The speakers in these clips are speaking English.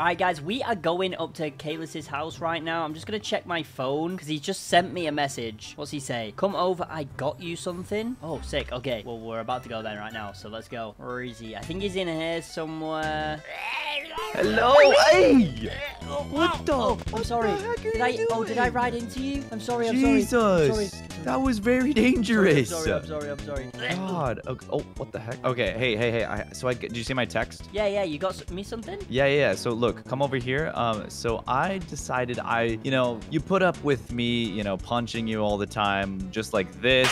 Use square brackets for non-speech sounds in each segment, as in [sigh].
All right, guys, we are going up to Caylus's house right now. I'm just going to check my phone because he just sent me a message. What's he say? Come over. I got you something. Oh, sick. Okay. Well, we're about to go then right now. So let's go. Where is he? I think he's in here somewhere. Hello, hey! What the? Oh, I'm what sorry. the heck are Did I? Oh, did I ride into you? I'm sorry. I'm Jesus, sorry. I'm that was very dangerous. I'm sorry. I'm sorry. I'm sorry. God. Okay. Oh, what the heck? Okay. Hey, hey, hey. I, so I did you see my text? Yeah, yeah. You got me something? Yeah, yeah. yeah. So look, come over here. Um, so I decided I, you know, you put up with me, you know, punching you all the time, just like this.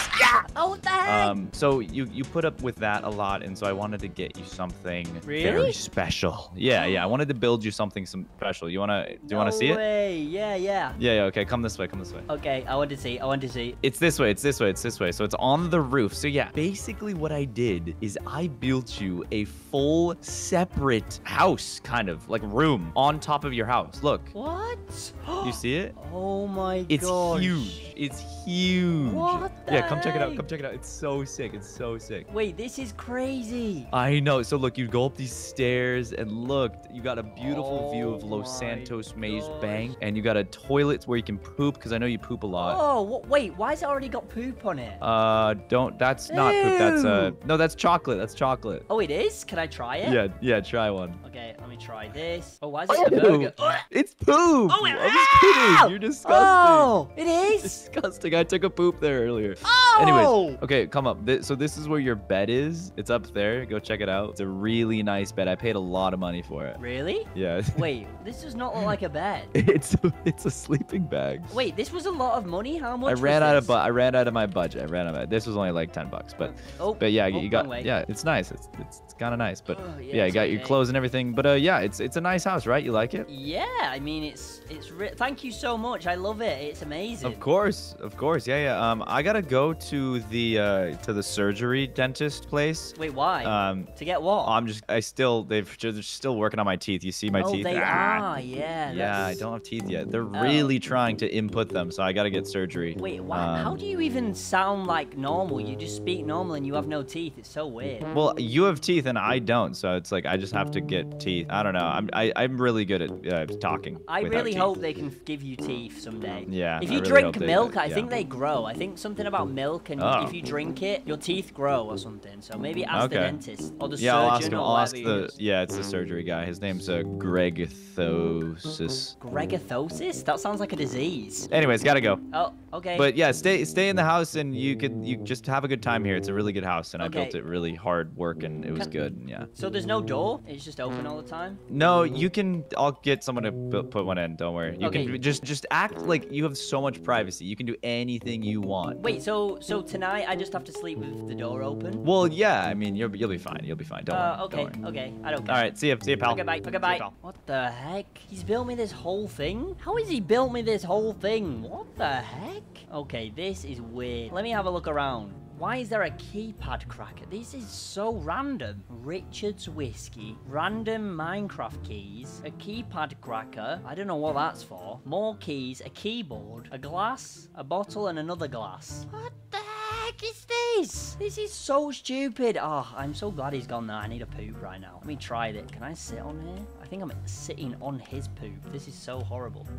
Oh, what the heck? Um, so you you put up with that a lot, and so I wanted to get you something Really? very special. Yeah, yeah. I wanted to build you something some special. You wanna? Do you wanna see it? way. Yeah, yeah. Yeah, yeah. Okay, come this way. Come this way. Okay, I want to see. I want to see. It's this way, it's this way, it's this way. So it's on the roof. So yeah, basically what I did is I built you a full separate house, kind of like room on top of your house. Look, What? [gasps] you see it? [gasps] Oh my god. It's gosh. huge. It's huge. What the yeah, come check it out. Come check it out. It's so sick. It's so sick. Wait, this is crazy. I know. So look, you go up these stairs and look, you got a beautiful view of Oh Los Santos Maze gosh. Bank, and you got a toilet where you can poop because I know you poop a lot. Oh, wait, why has it already got poop on it? Uh, don't. That's not poop. That's uh. No, that's chocolate. That's chocolate. oh, it is? Can I try it? Yeah, yeah. Try one. Okay, let me try this. Oh, why is it a burger? It's poop. Oh, I was ow! kidding. You're disgusting. Oh, it is? [laughs] Disgusting. I took a poop there earlier. Oh! Anyways, okay, come up. Thi- So this is where your bed is. It's up there. Go check it out. It's a really nice bed. I paid a lot of money for it. Really? Yeah. [laughs] Wait, this does not look like a bed. [laughs] it's it's a sleeping bag. Wait, this was a lot of money? How much I ran out of this? I ran out of my budget. I ran out of this was only like 10 bucks, but Oh, but yeah, oh, you got yeah, it's nice. It's it's, it's kind of nice, but Oh, yeah, you it's got your clothes and everything. But uh yeah, it's it's a nice house, right? You like it? Yeah, I mean, it's it's. Thank you so much. I love it. It's amazing. Of course, of course. Yeah, yeah. Um I got to go to the uh to the surgery dentist place. Wait, why? Um to get what? I'm just I still they've they're still working on my teeth. You see my oh, teeth? they Ah! are. Yeah. Yeah, I don't have teeth yet. They're Oh. really trying to input them, so I got to get surgery. Wait, why? how Um, do you even sound like normal? You just speak normal and you have no teeth. It's so weird. Well, you have teeth and I don't, so it's like I just have to get teeth. I don't know. I'm I, I'm really good at uh, talking. I really teeth. hope they can give you teeth someday. Yeah, If I you really drink hope they- milk, I yeah. think they grow. I think something about milk, and Oh. if you drink it, your teeth grow or something. So maybe ask the dentist or the Yeah, I'll ask surgeon him. or I'll ask the yeah, it's the surgery guy. His name's uh, Greg Thosis. Gregothosis? That sounds like a disease. Anyways, gotta go. Oh, okay. But yeah, stay stay in the house and you could you just have a good time here. It's a really good house and I built it really hard work and it was Can- good. and Yeah. so there's no door? It's just open all the time? No, you can. I'll get someone to put one in. Don't worry. You Okay. can just just act like you have so much privacy. You can do anything you want. Wait, so so tonight I just have to sleep with the door open? Well, yeah. I mean, you'll be- you'll be fine. You'll be fine. Don't Uh, worry. okay, Don't worry. okay. I don't care. All right. See you. See you, pal. Okay, bye. Okay, See you, bye. What the heck? He's built me this whole thing? How has he built me this whole thing? What the heck? Okay, this is weird. Let me have a look around. Why is there a keypad cracker? This is so random. Richard's Whiskey, random Minecraft keys, a keypad cracker. I don't know what that's for. More keys, a keyboard, a glass, a bottle, and another glass. What the heck is this? This is so stupid. Oh, I'm so glad he's gone now. I need a poop right now. Let me try it. Can I sit on here? I think I'm sitting on his poop. This is so horrible. [laughs]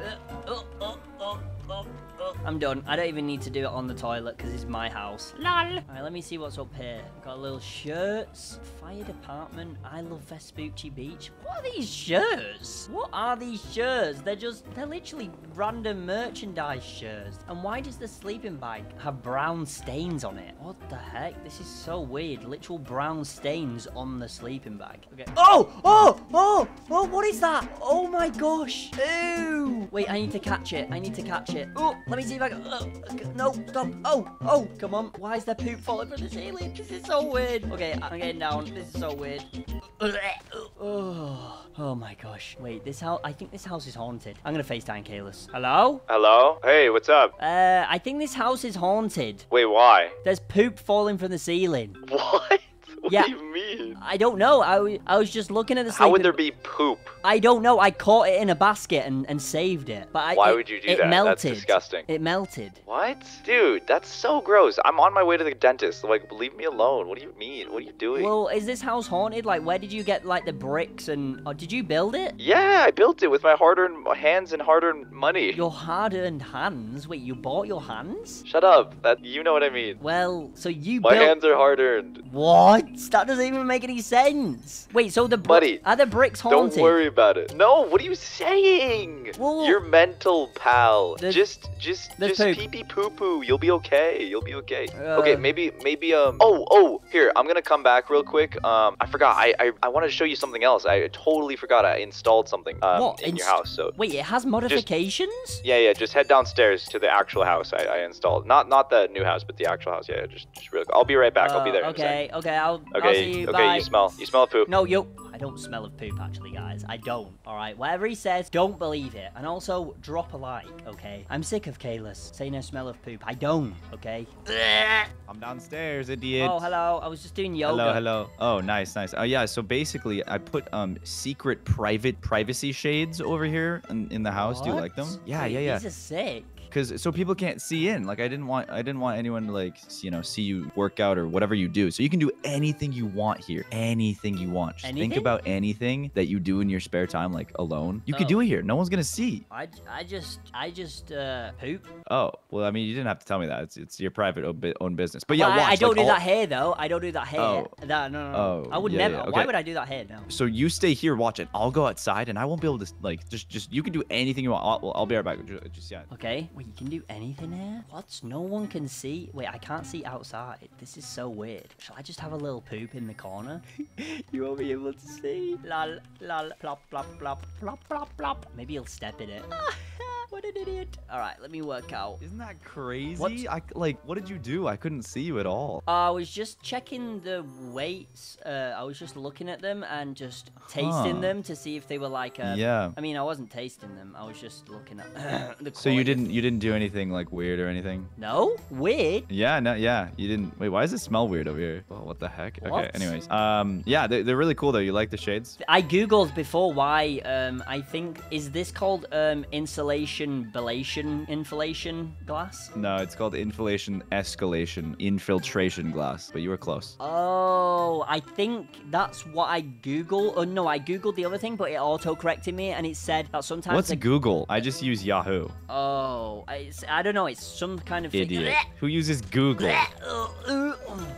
Uh, oh, oh. I'm done. I don't even need to do it on the toilet because it's my house. Lol. Alright, let me see what's up here. Got little shirts. Fire department. I love Vespucci Beach. What are these shirts? What are these shirts? They're just, they're literally random merchandise shirts. And why does the sleeping bag have brown stains on it? What the heck? This is so weird. Literal brown stains on the sleeping bag. Okay. Oh! Oh! Oh! Oh, what is that? Oh my gosh. Ew. Wait, I need to catch it. I need to catch it. Oh, let me see if I can. Uh, no, stop. Oh, oh, come on. Why is there poop falling from the ceiling? This is so weird. Okay, I'm getting down. This is so weird. [sighs] Oh, oh my gosh. Wait, this house. I think this house is haunted. I'm gonna FaceTime Caylus. Hello? Hello? Hey, what's up? Uh, I think this house is haunted. Wait, why? There's poop falling from the ceiling. [laughs] What? [laughs] What Yeah. do you mean? I don't know. I, I was just looking at the How would there be poop? I don't know. I caught it in a basket and, and saved it. But I, Why it- would you do it that? That's Melted. disgusting. It melted. What? Dude, that's so gross. I'm on my way to the dentist. Like, leave me alone. What do you mean? What are you doing? Well, is this house haunted? Like, where did you get like the bricks and? Or did you build it? yeah, I built it with my hard-earned hands and hard-earned money. Your hard-earned hands. Wait, you bought your hands? Shut up. That you know what I mean. Well, so you My built. hands are hard-earned. What? That doesn't even make any sense. Wait, so the Buddy, are the bricks haunted? Don't worry about it. No, what are you saying? Well- You're mental, pal. Just, just, just poop. pee pee poo poo. You'll be okay. You'll be okay. okay, Uh. maybe, maybe, um. Oh, oh, here. I'm gonna come back real quick. Um, I forgot. I, I, I wanted to show you something else. I totally forgot. I installed something um What? in your house. So Wait, it has modifications? yeah, yeah. Just head downstairs to the actual house I, I installed. Not, not the new house, but the actual house. Yeah, just, just real. I'll be right back. I'll be Uh, there. in a. Okay, okay, I'll, I'll Okay. see you. okay. Bye. You smell. You smell of poop. No, you. I don't smell of poop, actually, guys. I don't. All right. Whatever he says, don't believe it. And also, drop a like. Okay. I'm sick of Caylus saying I smell of poop. I don't. Okay. [laughs] I'm downstairs, idiot. Oh, hello. I was just doing yoga. Hello, hello. Oh, nice, nice. Oh, yeah. So basically, I put um secret private privacy shades over here in, in the house. Do you like them? Yeah, Wait, yeah, yeah. These are sick. Because so people can't see in. Like I didn't want I didn't want anyone to like you know see you work out or whatever you do. So you can do anything you want here. Anything you want. Just think about anything that you do in your spare time, like alone. You could Oh. do it here. No one's gonna see. I, I just, I just, uh, poop. Oh well, I mean you didn't have to tell me that. It's it's your private own business. But yeah, Well, I- watch. I, don't like, do all- that hair though. I don't do that hair. Oh. That, no, no, no. Oh, I would yeah, never. yeah, Why would I do that hair No. So you stay here, watch it. I'll go outside, and I won't be able to like just just you can do anything you want. I'll, I'll be right back. Just yeah. Okay. Wait, you can do anything here? What? No one can see? Wait, I can't see outside. This is so weird. Shall I just have a little poop in the corner? [laughs] you won't be able to see. Lol, lol, plop, plop, plop, plop, plop, plop. Maybe he'll step in it. [laughs] what an idiot. All right, let me work out. Isn't that crazy? I like what did you do? I couldn't see you at all. I was just checking the weights. Uh, I was just looking at them and just tasting Huh. them to see if they were like. Uh, Yeah. I mean, I wasn't tasting them. I was just looking at [clears throat] the. So you didn't you didn't do anything like weird or anything? No, weird. Yeah, no, yeah, you didn't. Wait, why does it smell weird over here? Oh, what the heck? Okay, anyways, um, yeah, they're, they're really cool though. You like the shades? I googled before why. Um, I think is this called um insulation belation inflation glass? No, it's called inflation escalation infiltration glass. But you were close. Oh, I think that's what I googled. Oh no, I googled the other thing, but it auto corrected me and it said that sometimes. What's the- Google? I just use Yahoo. Oh, I don't know. It's some kind of thing. Idiot. Who uses Google?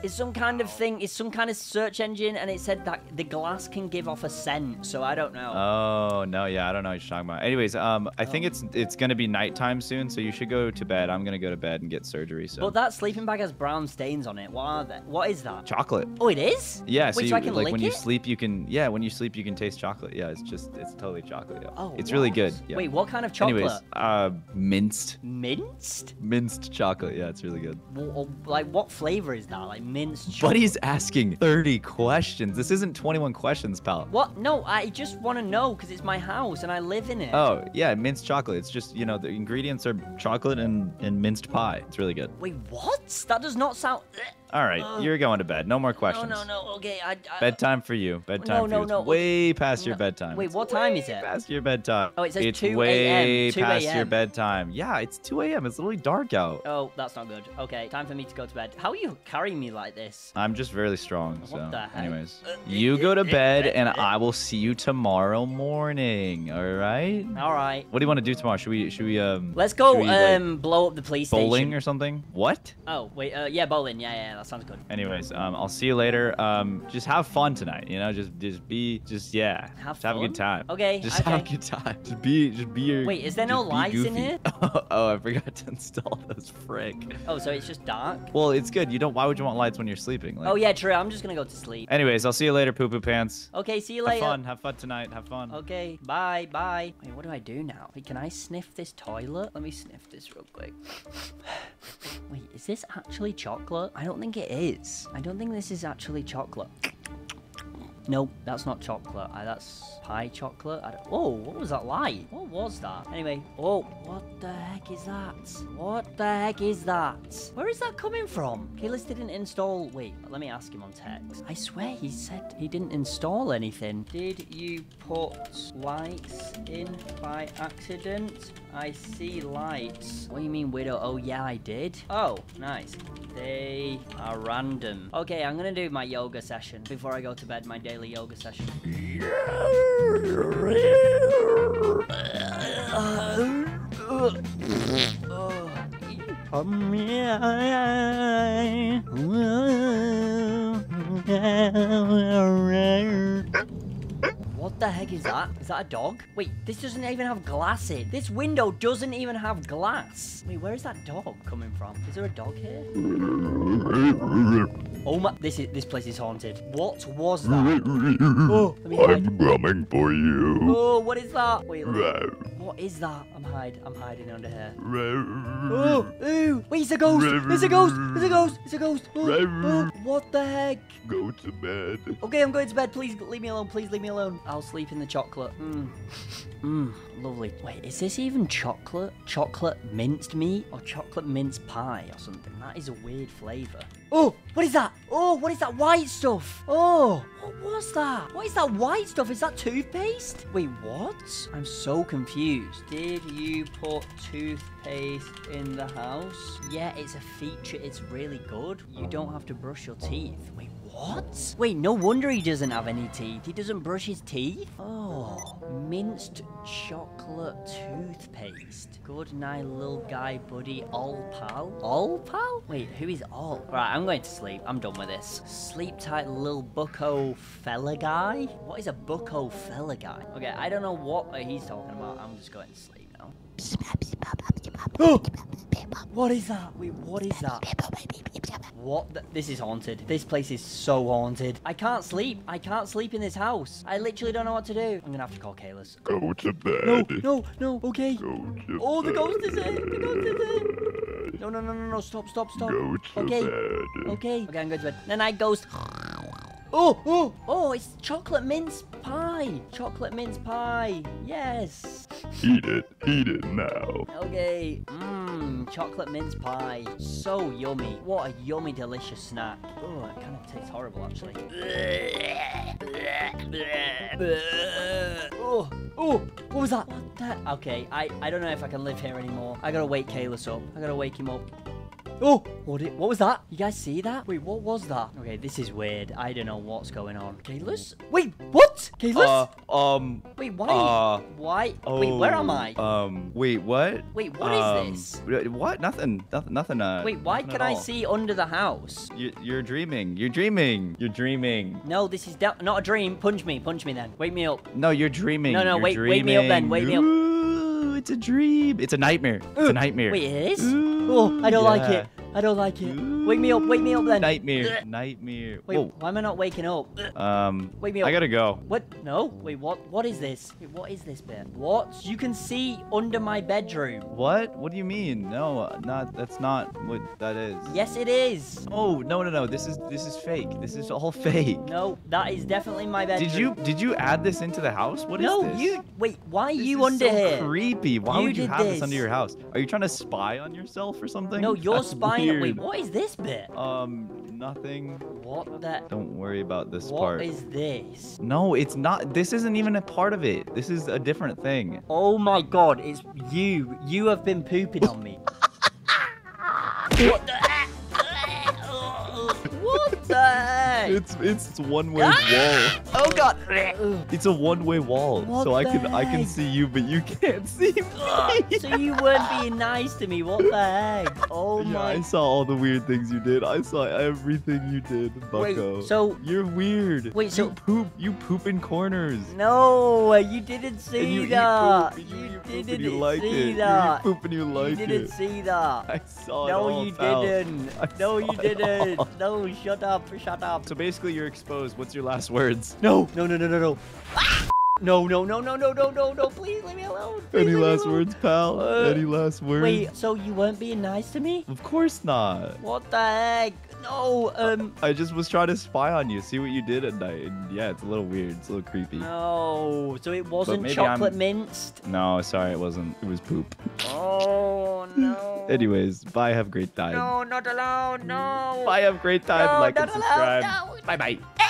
It's some kind of thing. It's some kind of search engine, and it said that the glass can give off a scent. So I don't know. Oh no, yeah, I don't know what you're talking about. Anyways, um, I think it's it's gonna be nighttime soon, so you should go to bed. I'm gonna go to bed and get surgery. So but that sleeping bag has brown stains on it. What are they? What is that? chocolate. Oh, it is. Yeah, Wait, so, so, I can like lick when it? you sleep, you can yeah, when you sleep, you can taste chocolate. Yeah, it's just it's totally chocolate. Yeah. Oh, it's really good. Yeah. Wait, what kind of chocolate? Anyways, uh, minced Minced? minced chocolate. Yeah, it's really good. Wh- Like, what flavor is that? Like minced chocolate? Buddy's asking 30 questions. This isn't 21 questions, pal. What? No, I just want to know because it's my house and I live in it. Oh, yeah, minced chocolate. It's just, you know, the ingredients are chocolate and, and minced pie. It's really good. Wait, what? That does not sound. All right, Ugh. you're going to bed. No more questions. No, no, no. Okay, I. I Bedtime for you. Bedtime No, for no, you. It's no. way past your bedtime. Wait, It's what time is it? Past your bedtime. Oh, it says it's 2 way a.m., 2 past your bedtime. Yeah, it's 2 a.m. It's literally dark out. Oh, that's not good. Okay, time for me to go to bed. How are you carrying me like this? I'm just really strong. What so, the heck? anyways, Uh, you uh, go to uh, bed, uh, and uh. [laughs] I will see you tomorrow morning. All right. All right. What do you want to do tomorrow? Should we? Should we? Um. Let's go we, like, um blow up the police bowling station. or something? What? Oh, wait. Uh, yeah, bowling. Yeah, yeah, that sounds good. Anyways, um, I'll see you later. Um, just have fun tonight. You know, just just be, just yeah, Have just have a good time. Okay, Just have a good time. Just be, just be your. Wait, is there no lights in here? [laughs] oh, I forgot to install those. Frick. Oh, so it's just dark? Well, it's good. You don't. Why would you want lights when you're sleeping? Like, Oh, yeah, true. I'm just gonna go to sleep. Anyways, I'll see you later, poo poo pants. Okay, see you later. Have fun. Have fun tonight. Have fun. Okay, bye, bye. Wait, what do I do now? Wait, can I sniff this toilet? Let me sniff this real quick. [sighs] Wait, is this actually chocolate? I don't think it is. I don't think this is actually chocolate. Nope, that's not chocolate. That's pie chocolate. I don't, oh, what was that light? What was that? Anyway, oh, what the heck is that? What the heck is that? Where is that coming from? Caylus didn't install. Wait, let me ask him on text. I swear he said he didn't install anything. Did you put lights in by accident? I see lights. What do you mean, widow? Oh, yeah, I did. Oh, nice. They are random. Okay, I'm gonna do my yoga session before I go to bed. My daily yoga session. What the heck is that? Is that a dog? Wait, this doesn't even have glass in. This window doesn't even have glass. Wait, where is that dog coming from? Is there a dog here? Oh my, this is this place is haunted. What was that? Oh, let me hide. I'm coming for you. Oh, what is that? Wait, look. what is that? I'm hide, I'm hiding under here. Oh, ooh, wait, it's a ghost. It's a ghost. It's a ghost. It's a ghost. Oh, oh, what the heck? Go to bed. Okay, I'm going to bed. Please leave me alone. Please leave me alone. I'll sleep in the chocolate. Mmm. Mmm. Lovely. Wait, is this even chocolate? Chocolate minced meat or chocolate mince pie or something? That is a weird flavor. Oh, what is that? Oh, what is that white stuff? Oh, what was that? What is that white stuff? Is that toothpaste? Wait, what? I'm so confused. Did you put toothpaste in the house? Yeah, it's a feature. It's really good. You don't have to brush your teeth. Wait, what? Wait, no wonder he doesn't have any teeth. He doesn't brush his teeth? Oh, minced chocolate toothpaste. Good night, little guy buddy. All pal? All pal? Wait, who is all? Right, I'm going to sleep. I'm done with this. Sleep tight, little bucko fella guy? What is a bucko fella guy? Okay, I don't know what he's talking about. I'm just going to sleep. [gasps] what is that? Wait, what is that? What? The this is haunted. This place is so haunted. I can't sleep. I can't sleep in this house. I literally don't know what to do. I'm gonna have to call Caylus. Go to bed. No, no, no. Okay. Go to Oh, the bed. ghost is in. The ghost is in. No, no, no, no, no. Stop, stop, stop. Go to Okay. bed. Okay. Okay, I'm going to bed. The night ghost. Oh, oh, oh, it's chocolate mince pie. Chocolate mince pie. Yes. Eat it. Eat it now. Okay. Mmm, chocolate mince pie. So yummy. What a yummy, delicious snack. Oh, it kind of tastes horrible, actually. Oh, oh, what was that? What the? Okay, I, I don't know if I can live here anymore. I gotta wake Caylus up. I gotta wake him up. Oh, what, did, what was that? You guys see that? Wait, what was that? Okay, this is weird. I don't know what's going on. Caylus? Wait, what? Caylus? Uh, um, wait, why? uh, why? wait, where am oh, I? Um, wait, what? Wait, what is um, this? What? Nothing. Nothing. Nothing. Uh, Wait, why nothing can I see under the house? You, you're dreaming. You're dreaming. You're dreaming. No, this is not a dream. Punch me, punch me then. Wake me up. No, you're dreaming. No, no, You're wait- wake me up then, dreaming. wake me up. Ooh, it's a dream. It's a nightmare. It's a nightmare. Wait, it is? Ooh, oh, I don't like it. I don't like it. Wake me up, wake me up then. Nightmare. Ugh. Nightmare. Wait, Whoa. why am I not waking up? Um, Wake me up. I gotta go. What? No? Wait, what? What is this? Wait, what is this bit? What? You can see under my bedroom. What? What do you mean? No, uh, not. That's not what that is. Yes, it is. Oh no no no! This is this is fake. This is all [laughs] fake. No, that is definitely my bedroom. Did you did you add this into the house? What is No, this? you. Wait, why are This you under so here? creepy. Why You would you have this. under your house? Are you trying to spy on yourself or something? No, you're That's [laughs] spying. Wait, what is this bit? Um, nothing. What the? Don't worry about this What part. What is this? No, it's not. This isn't even a part of it. This is a different thing. Oh my god, it's you. You have been pooping on me. [laughs] what the It's it's one way Ah! wall. Oh god. It's a one way wall. What so I can I can see you, but you can't see me. [laughs] so you weren't being nice to me. What the heck? Oh yeah, my I saw all the weird things you did. I saw everything you did, Wait, so- you're weird. Wait, so- you poop you poop in corners. No, you didn't see and you that. poop, you, eat poop didn't you like see it. that. You poop and you like you didn't it. see that. I saw it No, you didn't. I No, you didn't. No, shut up. Shut up. So basically, you're exposed. What's your last words? No, no, no, no, no, no. No, no, no, no, no, no, no, no. Please leave me alone. Please Any last alone. words, pal? Uh, Any last words? Wait, so you weren't being nice to me? Of course not. What the heck? No, um, I just was trying to spy on you, see what you did at night. And yeah, it's a little weird. It's a little creepy. no. So it wasn't chocolate I'm- minced? No, sorry, it wasn't. It was poop. Oh. Anyways, bye. Have a great time. No, not allowed. No. Bye. Have a great time. No, like and subscribe. no. Bye bye. Eh.